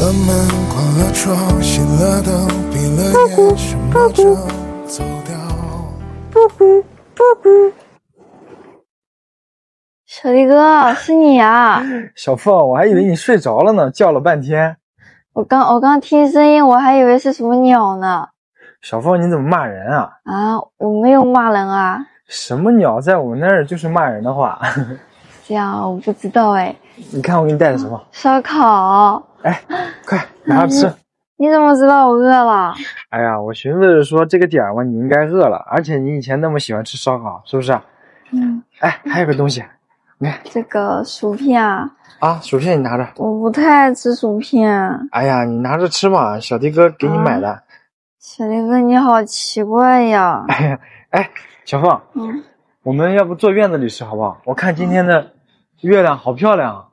了门，关了窗，熄了灯，闭了眼，什么着走掉。小迪哥，是你啊、小凤，我还以为你睡着了呢，叫了半天。我刚我刚听声音，我还以为是什么鸟呢。小凤，你怎么骂人啊？啊，我没有骂人啊，什么鸟在我们那儿就是骂人的话。这样我不知道哎。你看我给你带的什么？烧烤，哎，快拿着吃。你怎么知道我饿了？哎呀，我寻思着说这个点儿嘛，你应该饿了，而且你以前那么喜欢吃烧烤，是不是？嗯，哎，还有个东西，你看这个薯片啊，啊，薯片你拿着。我不太爱吃薯片。哎呀，你拿着吃嘛，小迪哥给你买的。小迪哥，你好奇怪呀。哎呀，哎，小凤，嗯，我们要不坐院子里吃好不好？我看今天的月亮好漂亮啊。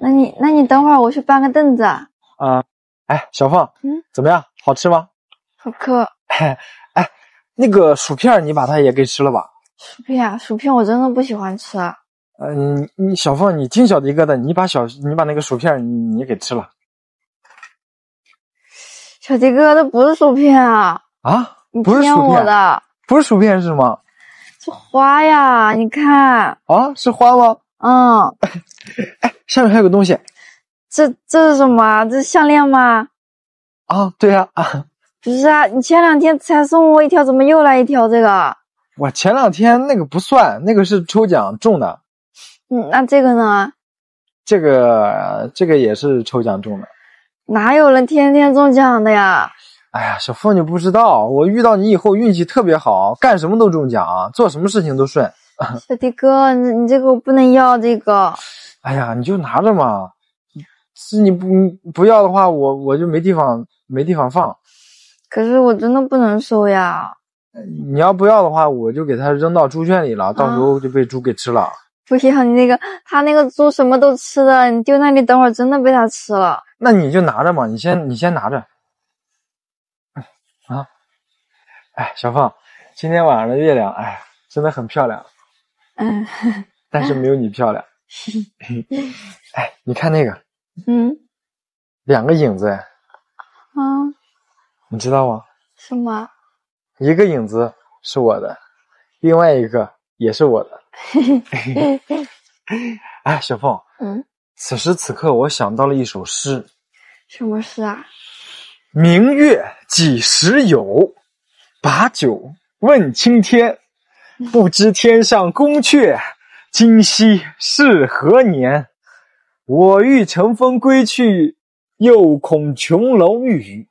那你那你等会儿我去搬个凳子。啊，哎，小凤，嗯，怎么样？好吃吗？好渴。哎，哎，那个薯片你把它也给吃了吧？薯片啊，薯片我真的不喜欢吃。啊。呃，你你小凤，你听小迪哥的，你把小你把那个薯片你你给吃了小迪哥，那不是薯片啊，啊？你骗不是薯片，我的，不是薯片是吗？是花呀！你看，啊，是花吗？嗯，下面还有个东西这这是什么啊？这是项链吗？啊，对呀啊，不是啊，你前两天才送我一条，怎么又来一条这个？我前两天那个不算，那个是抽奖中的，嗯，那这个呢？这个这个也是抽奖中的。哪有人天天中奖的呀？哎呀，小凤你不知道，我遇到你以后运气特别好，干什么都中奖，做什么事情都顺。小迪哥，你你这个我不能要这个。哎呀，你就拿着嘛，是你不不要的话，我我就没地方没地方放。可是我真的不能收呀！你要不要的话，我就给它扔到猪圈里了，到时候就被猪给吃了。不要你那个，它那个猪什么都吃的，你丢那里等会儿真的被它吃了。那你就拿着嘛，你先你先拿着。啊，哎，小凤，今天晚上的月亮，哎，真的很漂亮，嗯但是没有你漂亮。哎，你看那个嗯两个影子，啊，你知道吗？什么？一个影子是我的，另外一个也是我的。哎，小凤，嗯，此时此刻我想到了一首诗：什么诗啊？明月几时有？把酒问青天。不知天上宫阙，今夕是何年？我欲乘风归去，又恐琼楼玉宇，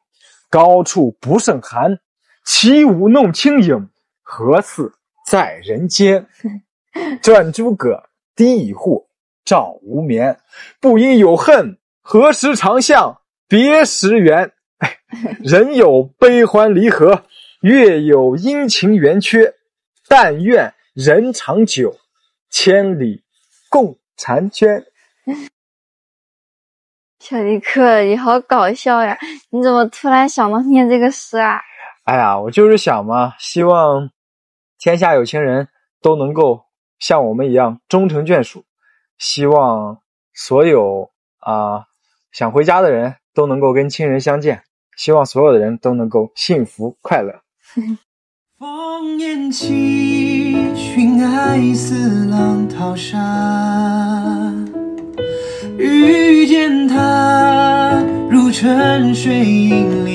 高处不胜寒。起舞弄清影，何似在人间？转朱阁，低绮户，照无眠。不应有恨，何时长向别时圆？人有悲欢离合，月有阴晴圆缺。但愿人长久，千里共婵娟。小迪克，你好搞笑呀！你怎么突然想到念这个诗啊？哎呀，我就是想嘛，希望天下有情人都能够像我们一样终成眷属，希望所有啊、想回家的人都能够跟亲人相见，希望所有的人都能够幸福快乐。烽烟起，寻爱似浪淘沙。遇见他，如春水映梨。